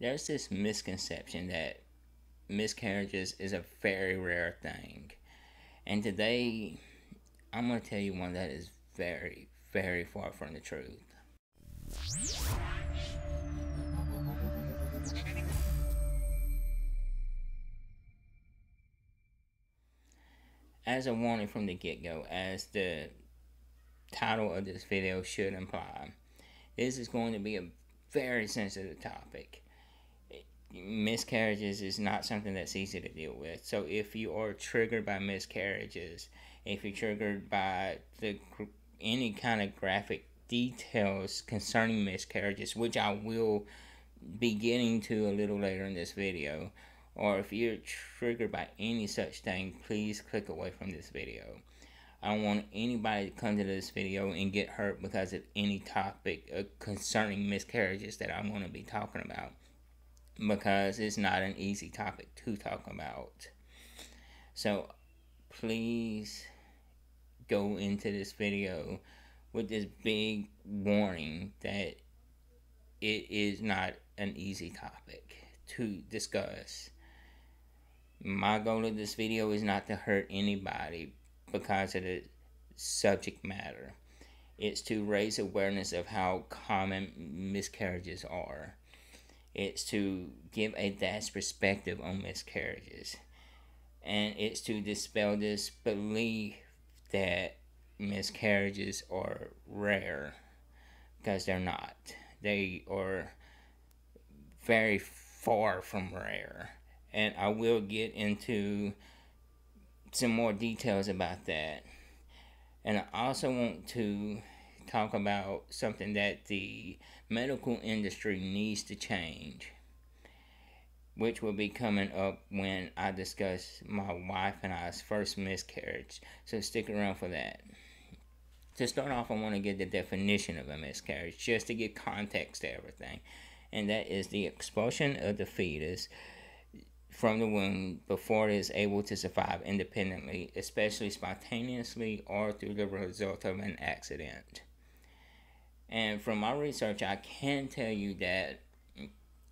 there's this misconception that miscarriages is a very rare thing. And today, I'm going to tell you one that is very, very far from the truth. As a warning from the get go, as the title of this video should imply, this is going to be a very sensitive topic. Miscarriages is not something that's easy to deal with. So if you are triggered by miscarriages, if you're triggered by the any kind of graphic details concerning miscarriages, which I will be getting to a little later in this video, or if you're triggered by any such thing, please click away from this video. I don't want anybody to come to this video and get hurt because of any topic uh, concerning miscarriages that I'm going to be talking about. Because it's not an easy topic to talk about. So please go into this video with this big warning that it is not an easy topic to discuss. My goal of this video is not to hurt anybody because of the subject matter. It's to raise awareness of how common miscarriages are. It's to give a dad's perspective on miscarriages. And it's to dispel this belief that miscarriages are rare because they're not. They are very far from rare. And I will get into some more details about that. And I also want to talk about something that the medical industry needs to change, which will be coming up when I discuss my wife and I's first miscarriage. So stick around for that. To start off, I want to get the definition of a miscarriage just to give context to everything, and that is the expulsion of the fetus from the womb before it is able to survive independently, especially spontaneously or through the result of an accident. And from my research, I can tell you that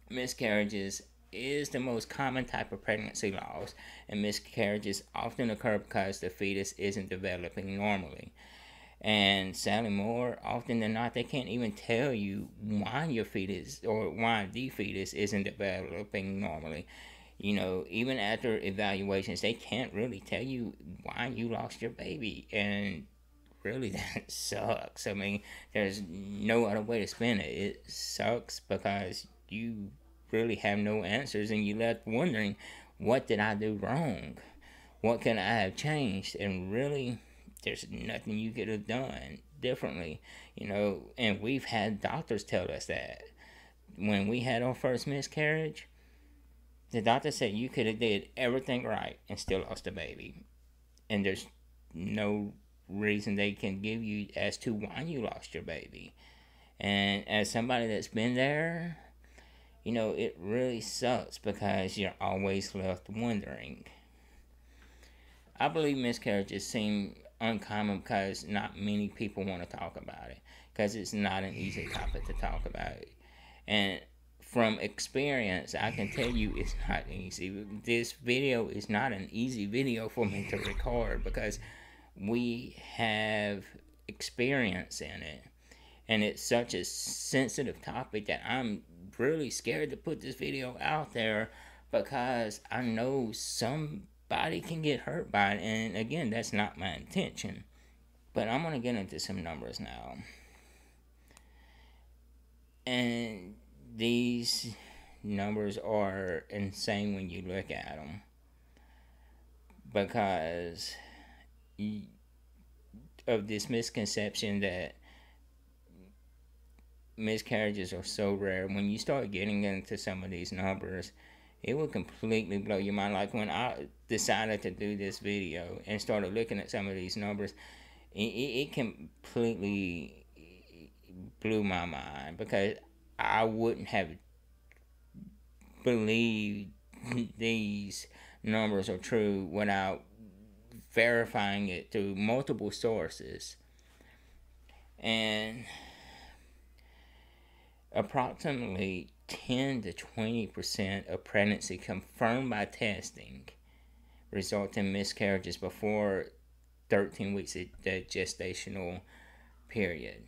miscarriages is the most common type of pregnancy loss, and miscarriages often occur because the fetus isn't developing normally. And sadly, more often than not, they can't even tell you why your fetus or why the fetus isn't developing normally you know, even after evaluations, they can't really tell you why you lost your baby. And really, that sucks. I mean, there's no other way to spin it. It sucks because you really have no answers and you left wondering, what did I do wrong? What can I have changed? And really, there's nothing you could have done differently, you know. And we've had doctors tell us that when we had our first miscarriage the doctor said you could have did everything right and still lost a baby. And there's no reason they can give you as to why you lost your baby. And as somebody that's been there, you know, it really sucks because you're always left wondering. I believe miscarriages seem uncommon because not many people want to talk about it because it's not an easy topic to talk about. And from experience, I can tell you it's not easy. This video is not an easy video for me to record because we have experience in it. And it's such a sensitive topic that I'm really scared to put this video out there because I know somebody can get hurt by it. And again, that's not my intention. But I'm going to get into some numbers now. And these numbers are insane when you look at them because of this misconception that miscarriages are so rare. When you start getting into some of these numbers, it will completely blow your mind. Like when I decided to do this video and started looking at some of these numbers, it, it, it completely blew my mind because I wouldn't have believed these numbers are true without verifying it through multiple sources. And approximately 10 to 20% of pregnancy confirmed by testing result in miscarriages before 13 weeks of the gestational period.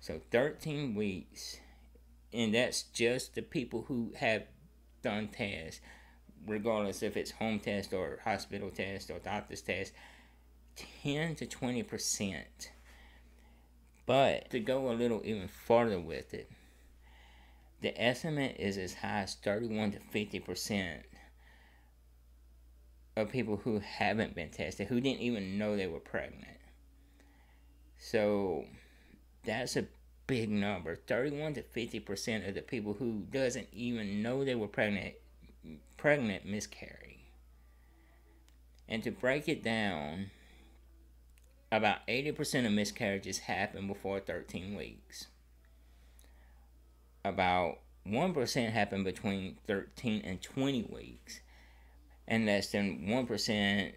So 13 weeks, and that's just the people who have done tests, regardless if it's home test or hospital test or doctor's test, 10 to 20 percent. But to go a little even farther with it, the estimate is as high as 31 to 50 percent of people who haven't been tested, who didn't even know they were pregnant. So that's a big number. 31 to 50% of the people who doesn't even know they were pregnant pregnant miscarry. And to break it down, about 80% of miscarriages happen before 13 weeks. About 1% happen between 13 and 20 weeks. And less than 1%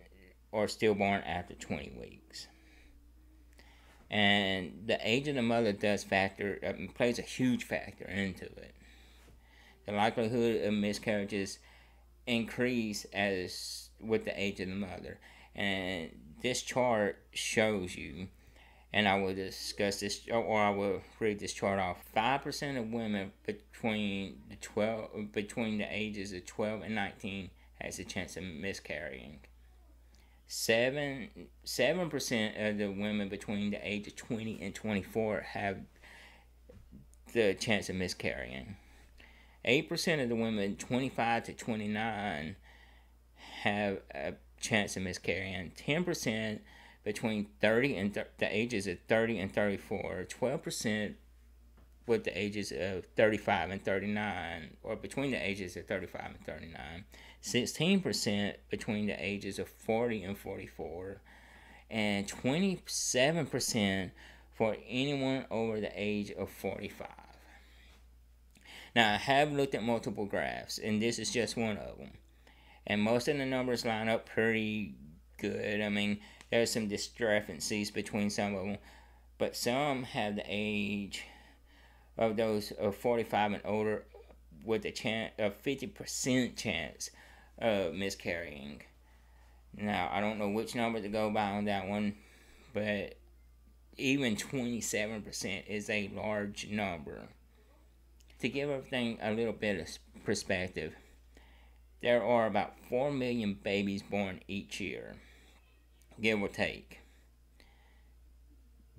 are stillborn after 20 weeks and the age of the mother does factor uh, plays a huge factor into it. The likelihood of miscarriages increase as with the age of the mother, and this chart shows you. And I will discuss this, or I will read this chart off. Five percent of women between the twelve between the ages of twelve and nineteen has a chance of miscarrying. Seven seven percent of the women between the age of twenty and twenty four have the chance of miscarrying. Eight percent of the women twenty five to twenty nine have a chance of miscarrying. Ten percent between 30 and th- the ages of 30 and 34, 12% with the ages of 35 and 39, or between the ages of 35 and 39, 16% between the ages of 40 and 44, and 27% for anyone over the age of 45. Now, I have looked at multiple graphs, and this is just one of them. And most of the numbers line up pretty good. I mean, there's some discrepancies between some of them, but some have the age of those of 45 and older with a chance a 50% chance of miscarrying. Now, I don't know which number to go by on that one, but even 27% is a large number. To give everything a little bit of perspective, there are about 4 million babies born each year, give or take.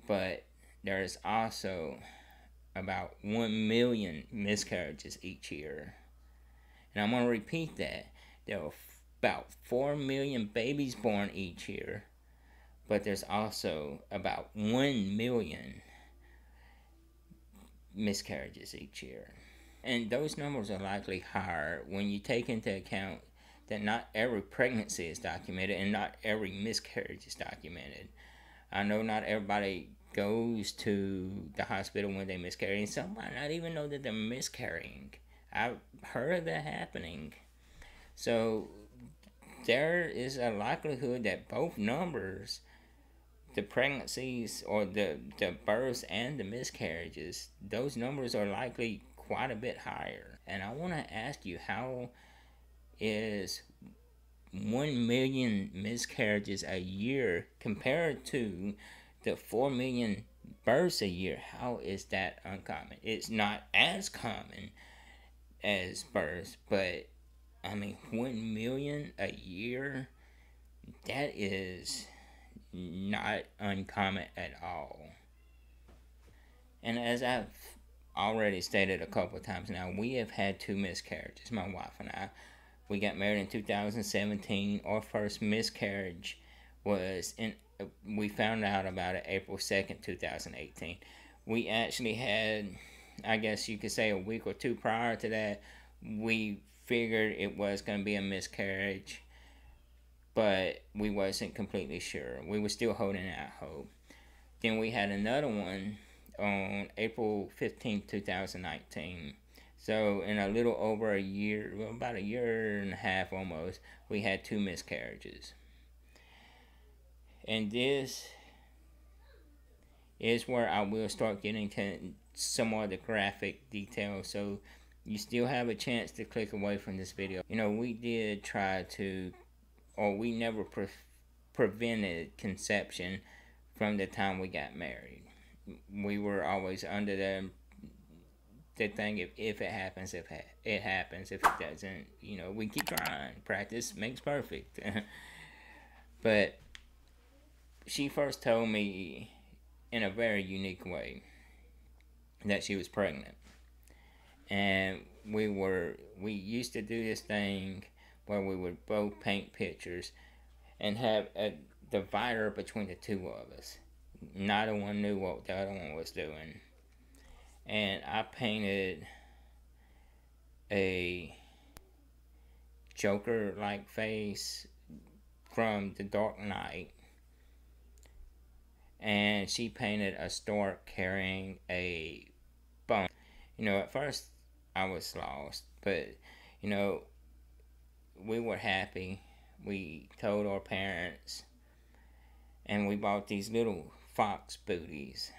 But there is also about 1 million miscarriages each year. And I'm going to repeat that. There are about 4 million babies born each year, but there's also about 1 million miscarriages each year. And those numbers are likely higher when you take into account that not every pregnancy is documented and not every miscarriage is documented. I know not everybody goes to the hospital when they miscarry, and some might not even know that they're miscarrying. I've heard of that happening. So there is a likelihood that both numbers, the pregnancies or the, the births and the miscarriages, those numbers are likely quite a bit higher. And I want to ask you how is 1 million miscarriages a year compared to the 4 million births a year, how is that uncommon? It's not as common as births, but I mean, 1 million a year, that is not uncommon at all. And as I've already stated a couple of times now, we have had two miscarriages, my wife and I. We got married in 2017. Our first miscarriage was in we found out about it April 2nd, 2018. We actually had, I guess you could say, a week or two prior to that, we figured it was going to be a miscarriage, but we wasn't completely sure. We were still holding out hope. Then we had another one on April 15th, 2019. So in a little over a year, well, about a year and a half almost, we had two miscarriages. And this is where I will start getting to some of the graphic details. So you still have a chance to click away from this video. You know, we did try to, or we never pre- prevented conception from the time we got married. We were always under the the thing if, if it happens if it happens. If it doesn't you know we keep trying. Practice makes perfect. But she first told me in a very unique way that she was pregnant. And we were we used to do this thing where we would both paint pictures and have a divider between the two of us neither one knew what the other one was doing and I painted a Joker like face from The Dark Knight. And she painted a stork carrying a bone. You know, at first I was lost, but you know, we were happy. We told our parents, and we bought these little fox booties.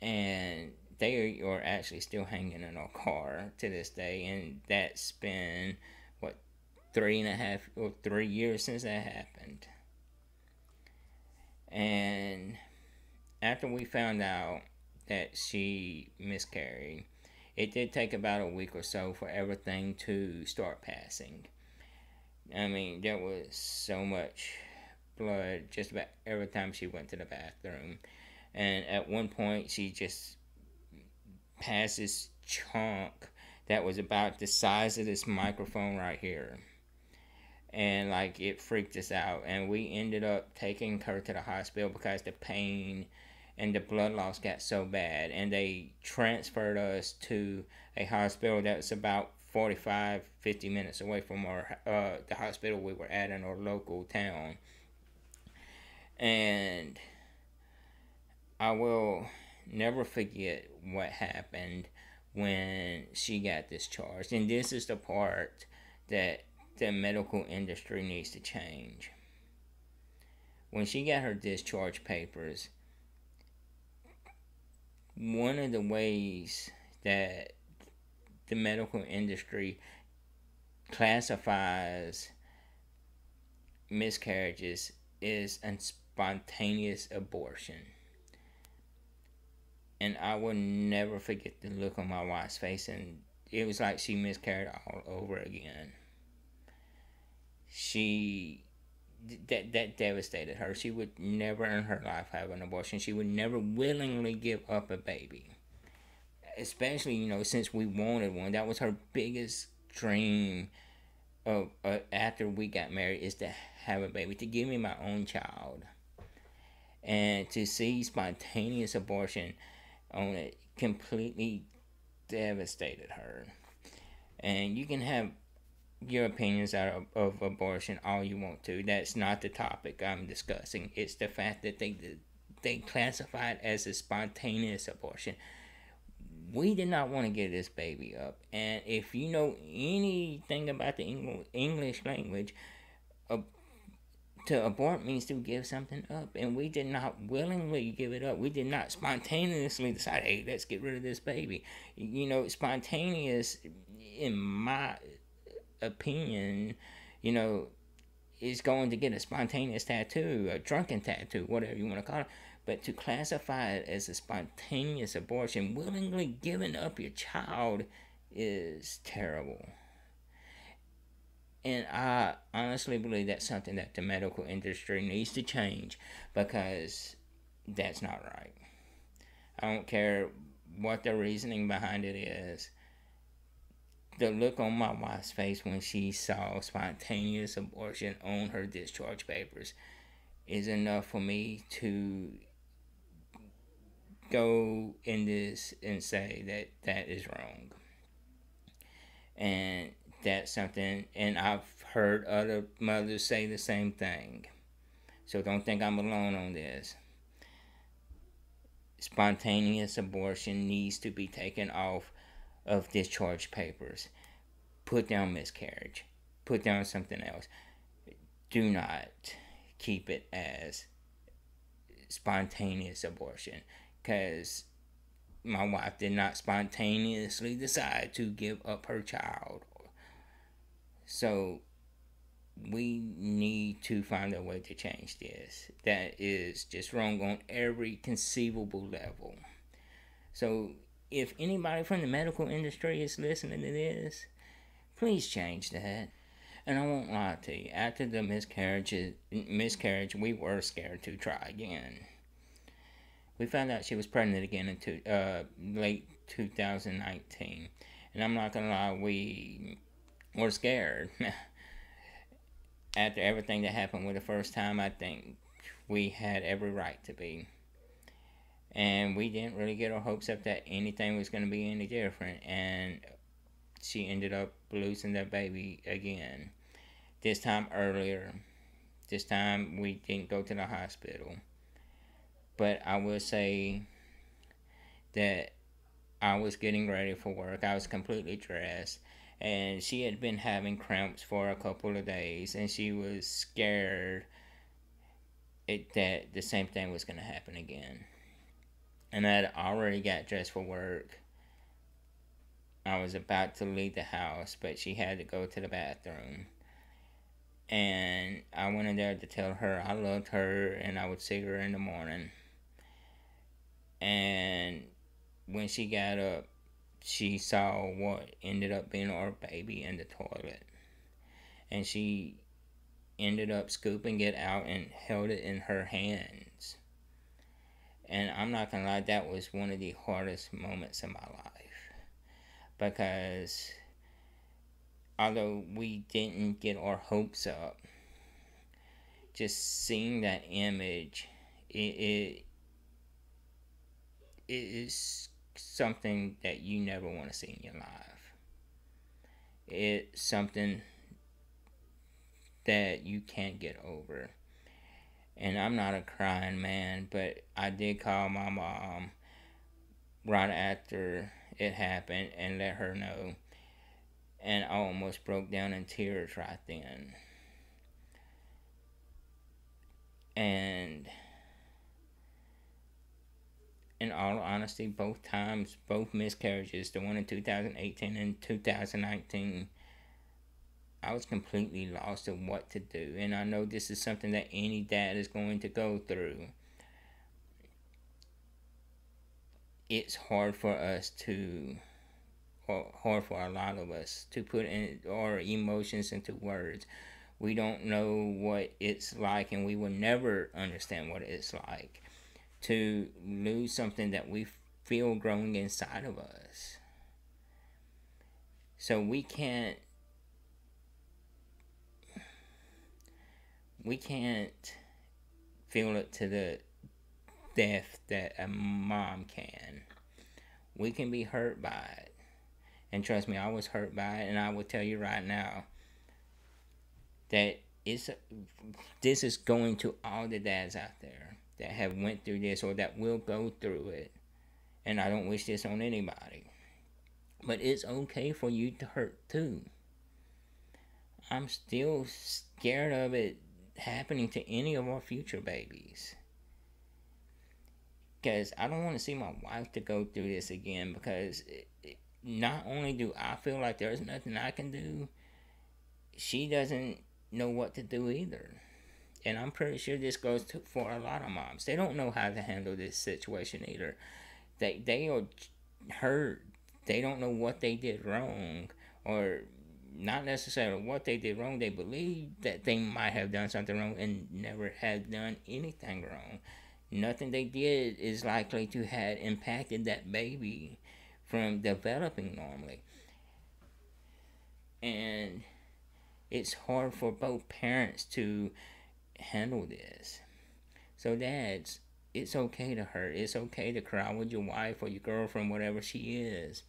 And they are actually still hanging in our car to this day. And that's been what three and a half or three years since that happened. And after we found out that she miscarried it did take about a week or so for everything to start passing. I mean there was so much blood just about every time she went to the bathroom. And at one point she just passed this chunk that was about the size of this microphone right here. And like it freaked us out. And we ended up taking her to the hospital because the pain and the blood loss got so bad and they transferred us to a hospital that's about 45 50 minutes away from our uh, the hospital we were at in our local town and I will never forget what happened when she got discharged. And this is the part that the medical industry needs to change. When she got her discharge papers, one of the ways that the medical industry classifies miscarriages is a spontaneous abortion and I will never forget the look on my wife's face, and it was like she miscarried all over again. She that that devastated her. She would never in her life have an abortion. She would never willingly give up a baby. Especially, you know, since we wanted one. That was her biggest dream of uh, after we got married is to have a baby, to give me my own child. And to see spontaneous abortion on it completely devastated her. And you can have your opinions out of, of abortion all you want to. That's not the topic I'm discussing. It's the fact that they they classify it as a spontaneous abortion. We did not want to get this baby up, and if you know anything about the English language, a to abort means to give something up, and we did not willingly give it up. We did not spontaneously decide, hey, let's get rid of this baby. You know, spontaneous, in my opinion, you know, is going to get a spontaneous tattoo, a drunken tattoo, whatever you want to call it. But to classify it as a spontaneous abortion, willingly giving up your child, is terrible. And I honestly believe that's something that the medical industry needs to change because that's not right. I don't care what the reasoning behind it is. The look on my wife's face when she saw spontaneous abortion on her discharge papers is enough for me to go in this and say that that is wrong. And that's something, and I've heard other mothers say the same thing. So don't think I'm alone on this. Spontaneous abortion needs to be taken off of discharge papers. Put down miscarriage. Put down something else. Do not keep it as spontaneous abortion because my wife did not spontaneously decide to give up her child. So we need to find a way to change this. That is just wrong on every conceivable level. So if anybody from the medical industry is listening to this, please change that. And I won't lie to you, after the miscarriage, miscarriage, we were scared to try again. We found out she was pregnant again in two, uh, late 2019. And I'm not gonna lie, we were scared. after everything that happened with the first time, I think we had every right to be. And we didn't really get our hopes up that anything was going to be any different. And she ended up losing that baby again. This time earlier. This time we didn't go to the hospital. But I will say that I was getting ready for work. I was completely dressed and she had been having cramps for a couple of days and she was scared it, that the same thing was going to happen again and i had already got dressed for work i was about to leave the house but she had to go to the bathroom and i went in there to tell her i loved her and i would see her in the morning and when she got up she saw what ended up being our baby in the toilet. And she ended up scooping it out and held it in her hands. And I'm not gonna lie, that was one of the hardest moments in my life. Because although we didn't get our hopes up, just seeing that image, it, it, it is something that you never want to see in your life. It's something that you can't get over. And I'm not a crying man, but I did call my mom right after it happened and let her know. And I almost broke down in tears right then. And in all honesty, both times, both miscarriages, the one in 2018 and 2019, I was completely lost of what to do. And I know this is something that any dad is going to go through. It's hard for us to, or hard for a lot of us, to put in our emotions into words. We don't know what it's like, and we will never understand what it's like to lose something that we feel growing inside of us. So we can't we can't feel it to the depth that a mom can. We can be hurt by it. And trust me, I was hurt by it and I will tell you right now that it's this is going to all the dads out there that have went through this or that will go through it. And I don't wish this on anybody. But it's okay for you to hurt too. I'm still scared of it happening to any of our future babies. Because I don't want to see my wife to go through this again because it, it, not only do I feel like there's nothing I can do, she doesn't know what to do either and I'm pretty sure this goes to, for a lot of moms. They don't know how to handle this situation either. They they are hurt. They don't know what they did wrong, or not necessarily what they did wrong. They believe that they might have done something wrong and never had done anything wrong. Nothing they did is likely to have impacted that baby from developing normally. And it's hard for both parents to handle this. So, dads, it's okay to hurt. It's okay to cry with your wife or your girlfriend, whatever she is.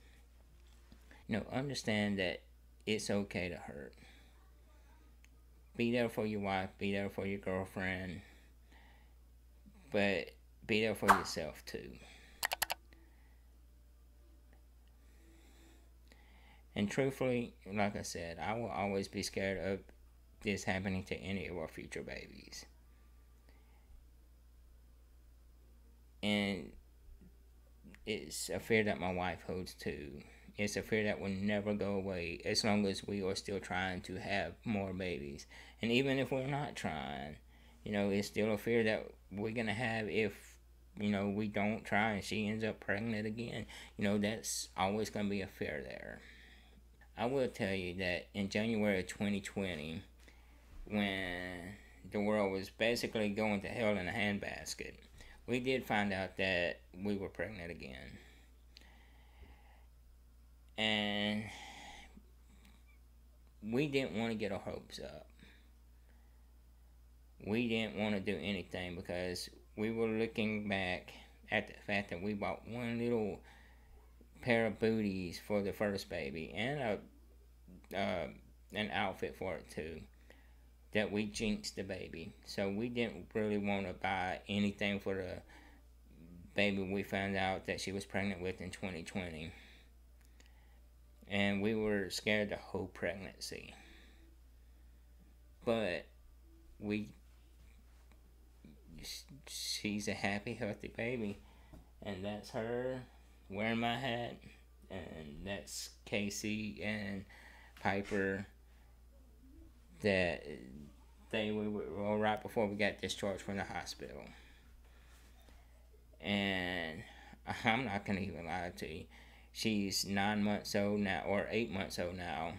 You know, understand that it's okay to hurt. Be there for your wife, be there for your girlfriend, but be there for yourself too. And truthfully, like I said, I will always be scared of this happening to any of our future babies. And it's a fear that my wife holds too. It's a fear that will never go away as long as we are still trying to have more babies. And even if we're not trying, you know, it's still a fear that we're going to have if, you know, we don't try and she ends up pregnant again. You know, that's always going to be a fear there. I will tell you that in January of 2020, when the world was basically going to hell in a handbasket, we did find out that we were pregnant again. And we didn't want to get our hopes up. We didn't want to do anything because we were looking back at the fact that we bought one little pair of booties for the first baby and a uh, an outfit for it too that we jinxed the baby. So we didn't really want to buy anything for the baby we found out that she was pregnant with in 2020. And we were scared the whole pregnancy. But we she's a happy, healthy baby. And that's her wearing my hat. And that's Casey and Piper that they we were right before we got discharged from the hospital. And I'm not gonna even lie to you. She's nine months old now, or eight months old now,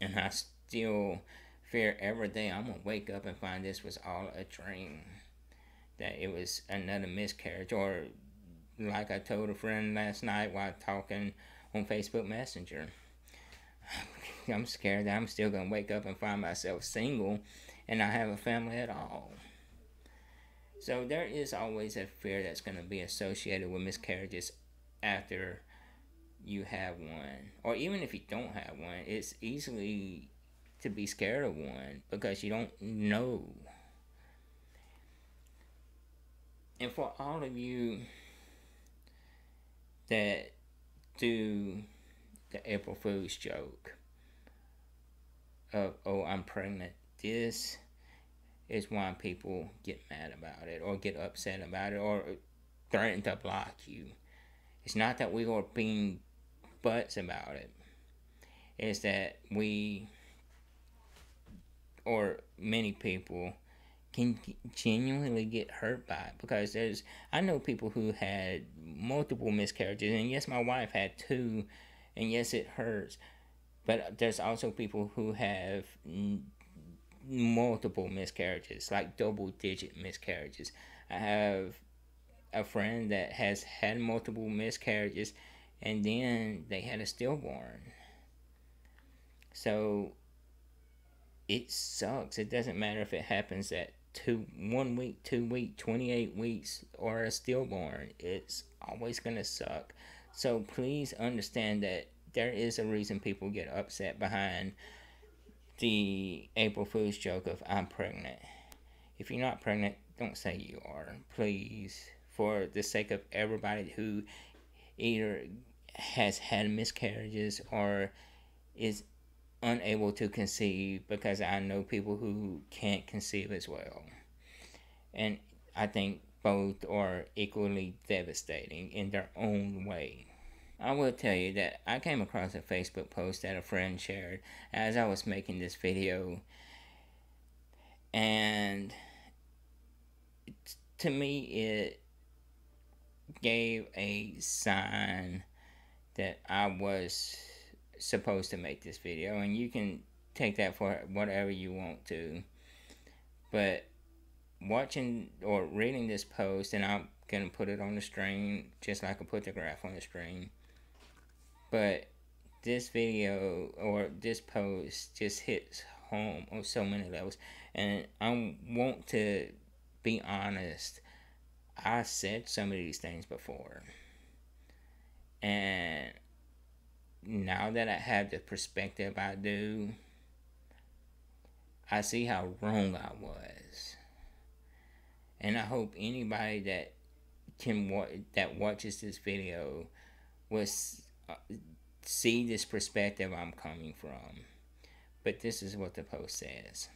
and I still fear every day I'm gonna wake up and find this was all a dream, that it was another miscarriage, or like I told a friend last night while talking on Facebook Messenger. I'm scared that I'm still gonna wake up and find myself single and not have a family at all. So there is always a fear that's gonna be associated with miscarriages after you have one. Or even if you don't have one, it's easily to be scared of one because you don't know. And for all of you that do the April Fool's joke, of, oh, I'm pregnant. This is why people get mad about it or get upset about it or threaten to block you. It's not that we are being butts about. It's that we or many people can genuinely get hurt by it because there's I know people who had multiple miscarriages and yes my wife had two and yes it hurts but there's also people who have n- multiple miscarriages, like double digit miscarriages. I have a friend that has had multiple miscarriages and then they had a stillborn. So it sucks. It doesn't matter if it happens at two one week, two week, twenty eight weeks, or a stillborn. It's always gonna suck. So please understand that there is a reason people get upset behind the April Fool's joke of I'm pregnant. If you're not pregnant, don't say you are. Please, for the sake of everybody who either has had miscarriages or is unable to conceive, because I know people who can't conceive as well. And I think both are equally devastating in their own way. I will tell you that I came across a Facebook post that a friend shared as I was making this video. And to me, it gave a sign that I was supposed to make this video. And you can take that for whatever you want to. But watching or reading this post, and I'm going to put it on the screen just like I put the graph on the screen but this video or this post just hits home on so many levels. And I want to be honest, I said some of these things before. And now that I have the perspective I do, I see how wrong I was. And I hope anybody that can wa- that watches this video was uh, see this perspective I'm coming from. But this is what the post says.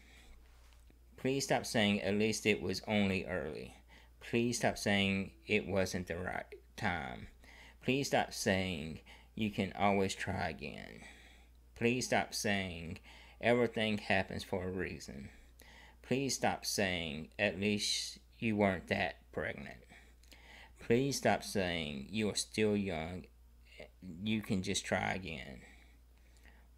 Please stop saying at least it was only early. Please stop saying it wasn't the right time. Please stop saying you can always try again. Please stop saying everything happens for a reason. Please stop saying at least you weren't that pregnant. Please stop saying you are still young. You can just try again.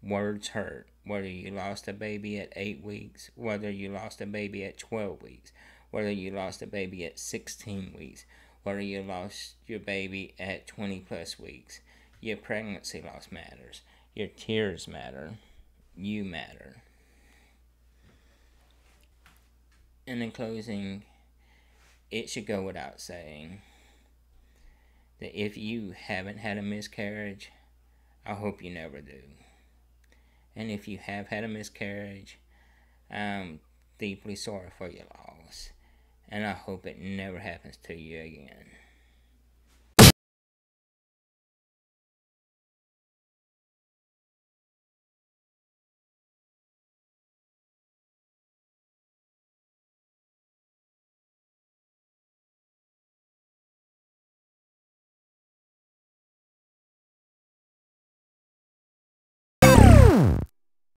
Words hurt. Whether you lost a baby at 8 weeks, whether you lost a baby at 12 weeks, whether you lost a baby at 16 weeks, whether you lost your baby at 20 plus weeks. Your pregnancy loss matters. Your tears matter. You matter. And in closing, it should go without saying that if you haven't had a miscarriage, I hope you never do. And if you have had a miscarriage, I'm deeply sorry for your loss. And I hope it never happens to you again.